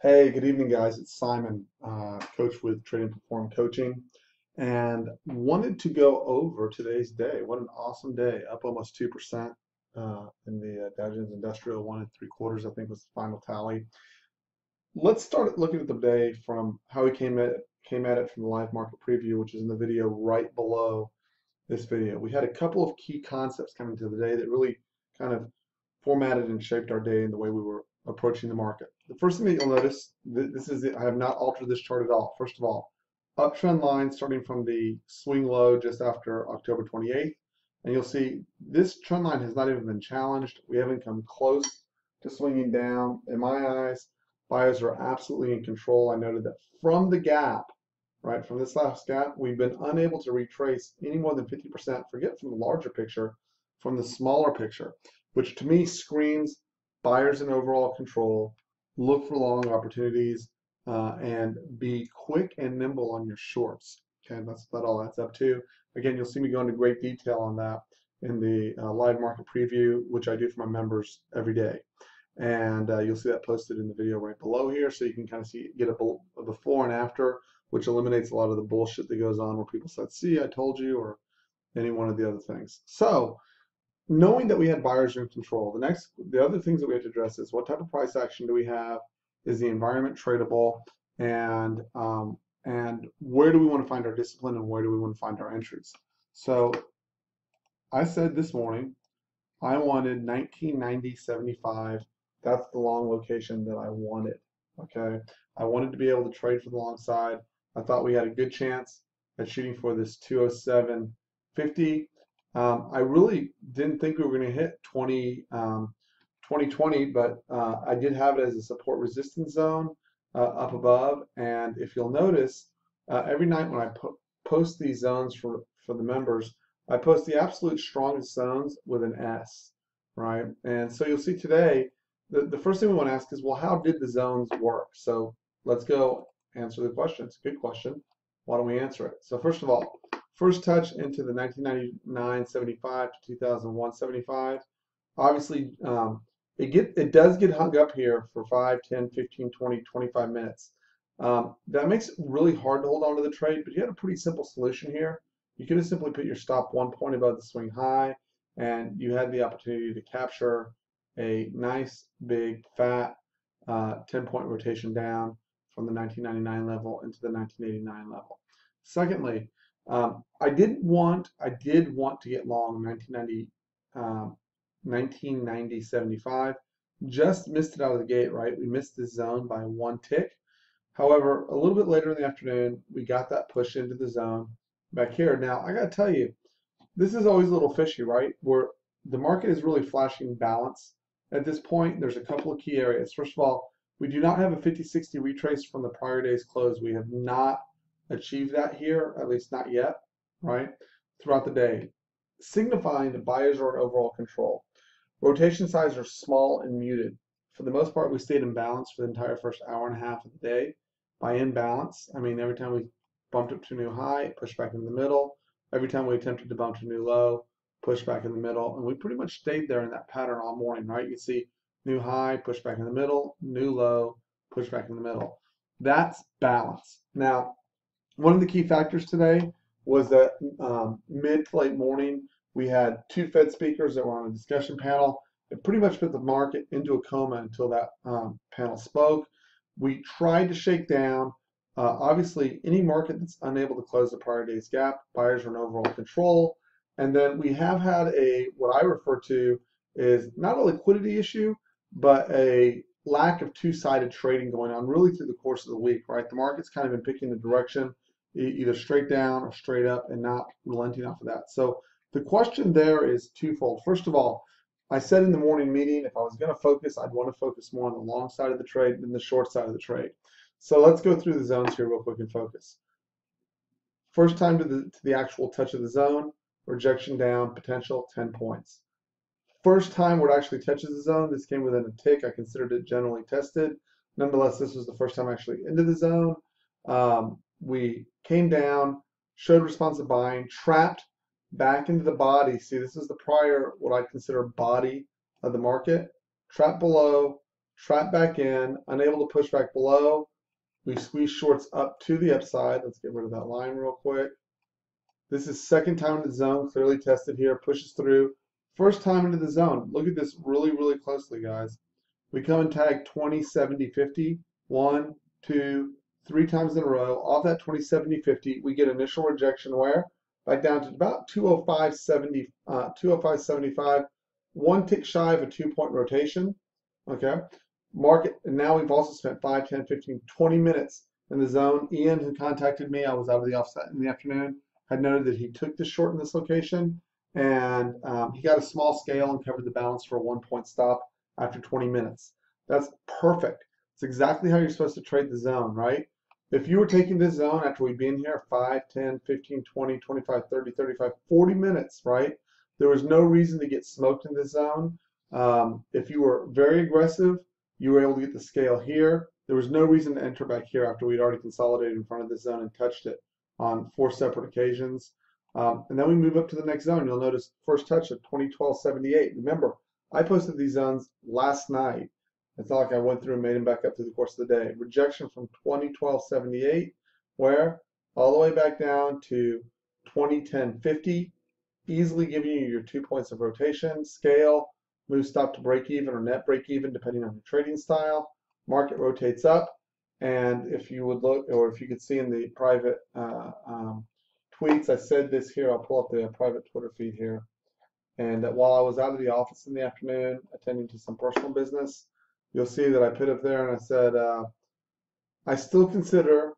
Hey, good evening, guys. It's Simon, uh, coach with Trading Perform Coaching, and wanted to go over today's day. What an awesome day! Up almost 2% uh, in the uh, Dow Jones Industrial, one and three quarters, I think was the final tally. Let's start looking at the day from how we came at came at it from the live market preview, which is in the video right below this video. We had a couple of key concepts coming to the day that really kind of formatted and shaped our day in the way we were approaching the market. The first thing that you'll notice, this is I have not altered this chart at all. First of all, uptrend line starting from the swing low just after October 28th. And you'll see this trend line has not even been challenged. We haven't come close to swinging down. In my eyes, buyers are absolutely in control. I noted that from the gap, right, from this last gap, we've been unable to retrace any more than 50%, forget from the larger picture, from the smaller picture, which to me screams buyers in overall control, look for long opportunities, uh, and be quick and nimble on your shorts. Okay, that's that all that's up to. Again, you'll see me go into great detail on that in the uh, live market preview, which I do for my members every day. And uh, you'll see that posted in the video right below here, so you can kind of see get a before and after, which eliminates a lot of the bullshit that goes on where people said, "See, I told you," or any one of the other things. So knowing that we had buyers in control, the next, the other things that we have to address is what type of price action do we have? Is the environment tradable? And um, and where do we want to find our discipline and where do we want to find our entries? So I said this morning, I wanted 1990 75. That's the long location that I wanted. Okay, I wanted to be able to trade for the long side. I thought we had a good chance at shooting for this 207 50 um, I really didn't think we were going to hit 20, um, 2020, but uh, I did have it as a support resistance zone uh, up above. And if you'll notice, uh, every night when I po post these zones for, for the members, I post the absolute strongest zones with an S, right? And so you'll see today, the, the first thing we want to ask is, well, how did the zones work? So let's go answer the question. It's a good question. Why don't we answer it? So first of all, First touch into the 1999 75 to 2001 75. Obviously, um, it get it does get hung up here for 5, 10, 15, 20, 25 minutes. Um, that makes it really hard to hold on to the trade, but you had a pretty simple solution here. You could have simply put your stop one point above the swing high, and you had the opportunity to capture a nice, big, fat 10-point uh, rotation down from the 1999 level into the 1989 level. Secondly, um, I did want, I did want to get long 1990, um, 1990 75. Just missed it out of the gate, right? We missed this zone by one tick. However, a little bit later in the afternoon, we got that push into the zone back here. Now, I got to tell you, this is always a little fishy, right? Where the market is really flashing balance at this point. There's a couple of key areas. First of all, we do not have a 50-60 retrace from the prior day's close. We have not achieve that here, at least not yet, hmm. right, throughout the day, signifying that buyers are in overall control. Rotation sizes are small and muted. For the most part, we stayed in balance for the entire first hour and a half of the day. By in balance, I mean every time we bumped up to a new high, pushed back in the middle. Every time we attempted to bump to a new low, push back in the middle. And we pretty much stayed there in that pattern all morning, right? You see new high, push back in the middle, new low, push back in the middle. That's balance. Now, one of the key factors today was that um, mid to late morning, we had two Fed speakers that were on a discussion panel. It pretty much put the market into a coma until that um, panel spoke. We tried to shake down. Uh, obviously, any market that's unable to close the prior day's gap, buyers are in overall control. And then we have had a what I refer to is not a liquidity issue, but a lack of two-sided trading going on really through the course of the week, right? The market's kind of been picking the direction either straight down or straight up and not relenting off of that. So the question there is twofold. First of all, I said in the morning meeting, if I was going to focus, I'd want to focus more on the long side of the trade than the short side of the trade. So let's go through the zones here real quick and focus. First time to the, to the actual touch of the zone, rejection down, potential 10 points. First time where it actually touches the zone, this came within a tick. I considered it generally tested. Nonetheless, this was the first time actually into the zone. Um, we came down, showed responsive buying, trapped back into the body. See, this is the prior, what I consider body of the market. Trapped below, trap back in, unable to push back below. We squeeze shorts up to the upside. Let's get rid of that line real quick. This is second time in the zone, clearly tested here, pushes through. First time into the zone. Look at this really, really closely, guys. We come and tag 20, 70, 50. One, two, three times in a row. Off that 20, 70, 50, we get initial rejection where? Back down to about 205, 70, uh, 205, 75. One tick shy of a two-point rotation. Okay. Market, and now we've also spent 5, 10, 15, 20 minutes in the zone. Ian, who contacted me, I was out of the offset in the afternoon, had noted that he took the short in this location and um, he got a small scale and covered the balance for a one point stop after 20 minutes. That's perfect. It's exactly how you're supposed to trade the zone, right? If you were taking this zone after we'd been here 5, 10, 15, 20, 25, 30, 35, 40 minutes, right? There was no reason to get smoked in this zone. Um, if you were very aggressive, you were able to get the scale here. There was no reason to enter back here after we'd already consolidated in front of this zone and touched it on four separate occasions. Um, and then we move up to the next zone. You'll notice first touch at 2012.78. Remember, I posted these zones last night. It's not like I went through and made them back up through the course of the day. Rejection from 2012.78, where all the way back down to 2010.50, easily giving you your two points of rotation. Scale, move stop to break even or net break even, depending on your trading style. Market rotates up. And if you would look, or if you could see in the private uh, um, tweets. I said this here. I'll pull up the private Twitter feed here. And that while I was out of the office in the afternoon attending to some personal business, you'll see that I put up there and I said, uh, I still consider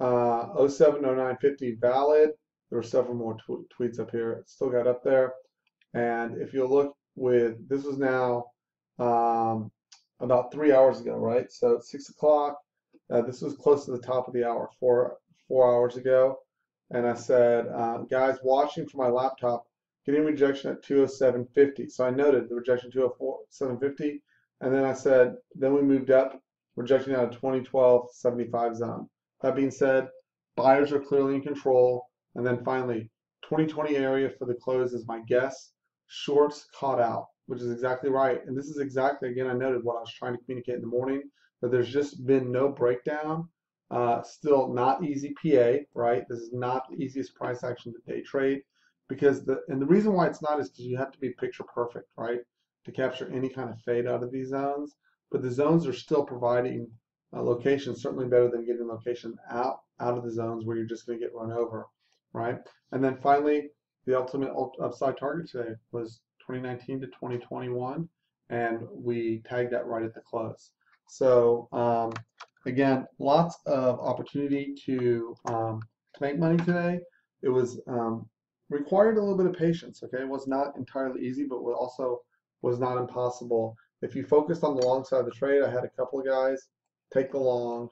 uh, 07, 09, 50 valid. There were several more tw tweets up here. It still got up there. And if you look with, this was now um, about three hours ago, right? So six o'clock. Uh, this was close to the top of the hour, four four hours ago and I said, uh, guys, watching from my laptop, getting rejection at 207.50. So I noted the rejection 207.50, and then I said, then we moved up, rejecting out of 2012.75 zone. That being said, buyers are clearly in control, and then finally, 2020 area for the close is my guess. Shorts caught out, which is exactly right. And this is exactly, again, I noted what I was trying to communicate in the morning, that there's just been no breakdown uh, still not easy PA, right? This is not the easiest price action to day trade because the and the reason why it's not is because you have to be picture perfect, right, to capture any kind of fade out of these zones. But the zones are still providing a location certainly better than getting location out out of the zones where you're just going to get run over, right? And then finally, the ultimate upside target today was 2019 to 2021, and we tagged that right at the close. So um, again, lots of opportunity to, um, to make money today. It was um, required a little bit of patience. Okay, it was not entirely easy, but we also was not impossible. If you focused on the long side of the trade, I had a couple of guys take the long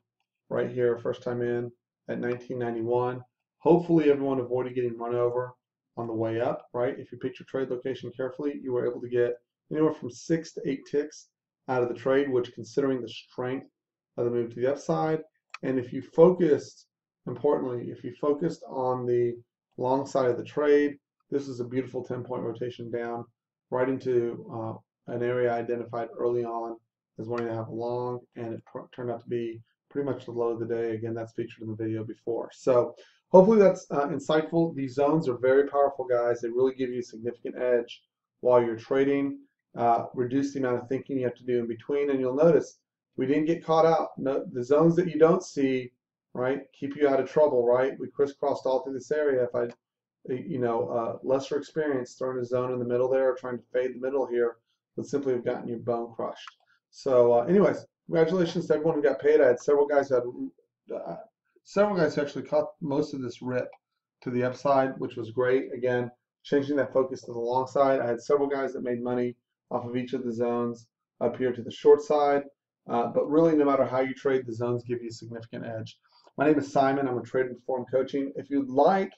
right here, first time in at 1991. Hopefully, everyone avoided getting run over on the way up. Right, if you picked your trade location carefully, you were able to get anywhere from six to eight ticks out of the trade, which, considering the strength of the move to the upside. And if you focused, importantly, if you focused on the long side of the trade, this is a beautiful 10 point rotation down right into uh, an area I identified early on as wanting to have long, and it turned out to be pretty much the low of the day. Again, that's featured in the video before. So hopefully that's uh, insightful. These zones are very powerful, guys. They really give you a significant edge while you're trading. Uh, reduce the amount of thinking you have to do in between, and you'll notice we didn't get caught out. No, the zones that you don't see, right, keep you out of trouble, right? We crisscrossed all through this area. If I, you know, uh, lesser experience throwing a zone in the middle there, or trying to fade the middle here, would simply have gotten your bone crushed. So, uh, anyways, congratulations to everyone who got paid. I had several guys who had, uh, several guys who actually caught most of this rip to the upside, which was great. Again, changing that focus to the long side. I had several guys that made money off of each of the zones up here to the short side. Uh, but really, no matter how you trade, the zones give you a significant edge. My name is Simon. I'm a Trade and Perform Coaching. If you'd like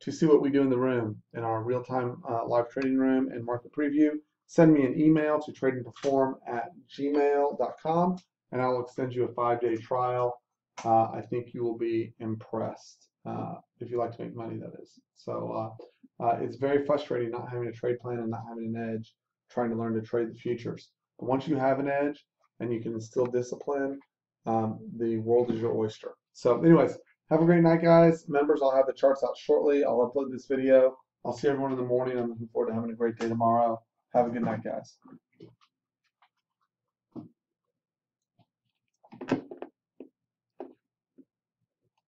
to see what we do in the room, in our real-time uh, live trading room and market preview, send me an email to tradingperform at gmail.com, and I'll extend you a five-day trial. Uh, I think you will be impressed uh, if you like to make money, that is. So uh, uh, it's very frustrating not having a trade plan and not having an edge, trying to learn to trade the futures. But once you have an edge, and you can instill discipline, um, the world is your oyster. So, anyways, have a great night, guys. Members, I'll have the charts out shortly. I'll upload this video. I'll see everyone in the morning. I'm looking forward to having a great day tomorrow. Have a good night, guys.